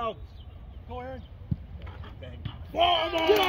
out. Go, Aaron. Vamos!